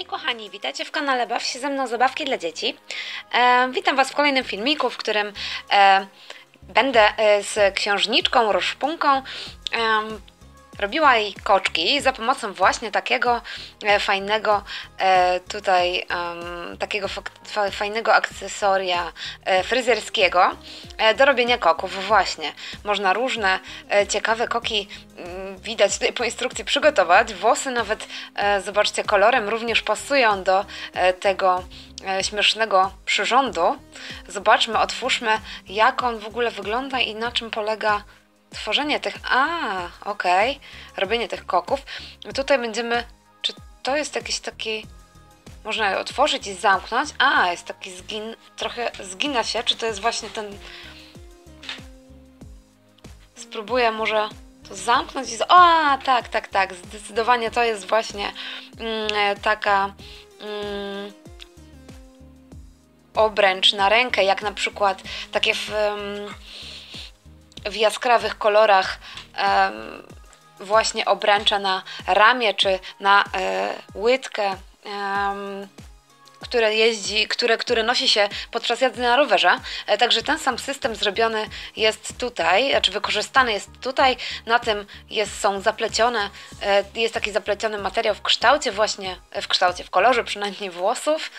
Hej kochani, witajcie w kanale Baw się ze mną Zabawki dla dzieci. E, witam Was w kolejnym filmiku, w którym e, będę e, z księżniczką, roszpunką e, robiła jej koczki za pomocą właśnie takiego e, fajnego e, tutaj takiego fajnego akcesoria e, fryzjerskiego do robienia koków właśnie. Można różne ciekawe koki mm, widać tutaj po instrukcji przygotować. Włosy nawet zobaczcie kolorem również pasują do tego śmiesznego przyrządu. Zobaczmy, otwórzmy jak on w ogóle wygląda i na czym polega tworzenie tych. A, okej. Robienie tych koków. Tutaj będziemy. Czy to jest jakiś taki. Można je otworzyć i zamknąć. A, jest taki zgin. Trochę zgina się. Czy to jest właśnie ten. Spróbuję może to zamknąć i. A, tak, tak, tak. Zdecydowanie to jest właśnie mm, e, taka. Mm, obręcz na rękę, jak na przykład takie w. em, w jaskrawych kolorach właśnie obręcza na ramię czy na e, łydkę, które jeździ, które, które nosi się podczas jazdy na rowerze. E, Także ten sam system zrobiony jest tutaj, znaczy wykorzystany jest tutaj. Na tym jest, są zaplecione, e, jest taki zapleciony materiał w kształcie właśnie, w kształcie, w kolorze przynajmniej włosów.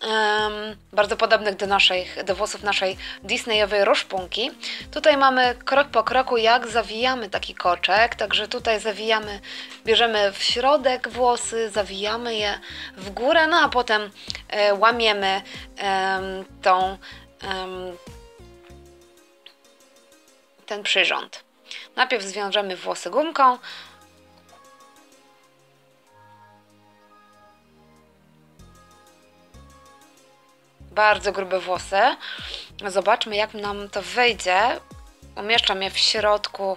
Em, bardzo podobnych do naszej, do włosów naszej Disneyowej roszpunki. Tutaj mamy krok po kroku, jak zawijamy taki koczek, także tutaj zawijamy, bierzemy w środek włosy, zawijamy je w górę, no a potem e, łamiemy em, tą em, ten przyrząd. Najpierw zwiążemy włosy gumką, bardzo grube włosy. Zobaczmy, jak nam to wyjdzie. Umieszczam je w środku.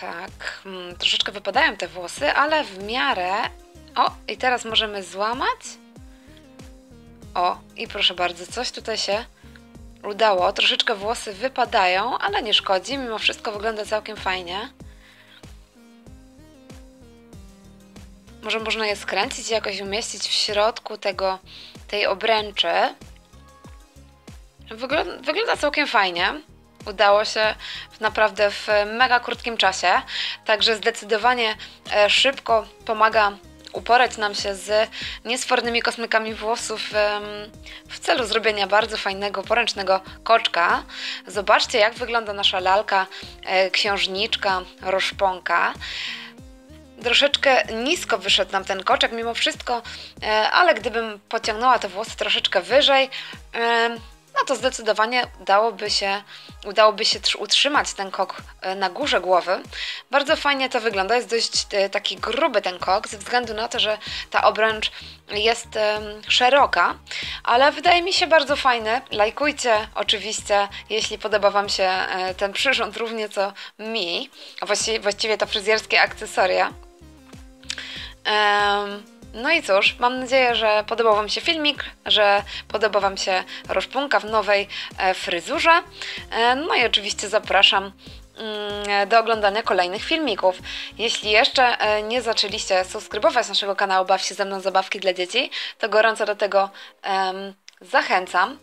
Tak, mm, troszeczkę wypadają te włosy, ale w miarę. O, i teraz możemy złamać. O, i proszę bardzo, coś tutaj się udało. Troszeczkę włosy wypadają, ale nie szkodzi. Mimo wszystko wygląda całkiem fajnie. Może można je skręcić i jakoś umieścić w środku tego, tej obręczy. Wygląda, wygląda całkiem fajnie. Udało się naprawdę w mega krótkim czasie. Także zdecydowanie e, szybko pomaga uporać nam się z niesfornymi kosmykami włosów w celu zrobienia bardzo fajnego, poręcznego koczka. Zobaczcie, jak wygląda nasza lalka, e, księżniczka, roszponka troszeczkę nisko wyszedł nam ten koczek mimo wszystko, e, ale gdybym pociągnęła te włosy troszeczkę wyżej, e, no to zdecydowanie dałoby się, udałoby się tr- utrzymać ten kok e, na górze głowy. Bardzo fajnie to wygląda, jest dość taki gruby ten kok, ze względu na to, że ta obręcz jest szeroka, ale wydaje mi się bardzo fajny. Lajkujcie oczywiście, jeśli podoba Wam się ten przyrząd równie co mi, właściwie, właściwie to fryzjerskie akcesoria. No i cóż, mam nadzieję, że podobał Wam się filmik, że podoba Wam się roszpunka w nowej e, fryzurze. E, No i oczywiście zapraszam mm, do oglądania kolejnych filmików. Jeśli jeszcze e, nie zaczęliście subskrybować naszego kanału Baw się ze mną zabawki dla dzieci, to gorąco do tego em, Zachęcam.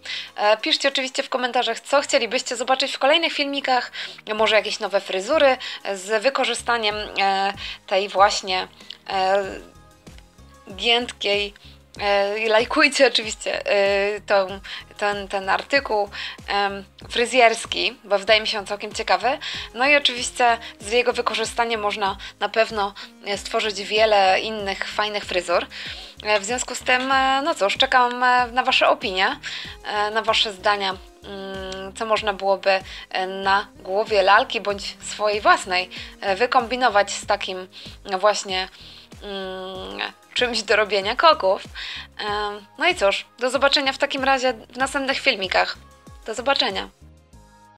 Piszcie oczywiście w komentarzach, co chcielibyście zobaczyć w kolejnych filmikach. Może jakieś nowe fryzury z wykorzystaniem tej właśnie giętkiej. E, Lajkujcie oczywiście e, tą, ten, ten artykuł fryzjerski, bo wydaje mi się on całkiem ciekawy. No i oczywiście z jego wykorzystaniem można na pewno e, stworzyć wiele innych fajnych fryzur. E, W związku z tym, e, no cóż, czekam e, na Wasze opinie, e, na Wasze zdania, mm, co można byłoby e, na głowie lalki bądź swojej własnej e, wykombinować z takim właśnie mm, czymś do robienia koków. No i cóż, do zobaczenia w takim razie w następnych filmikach. Do zobaczenia.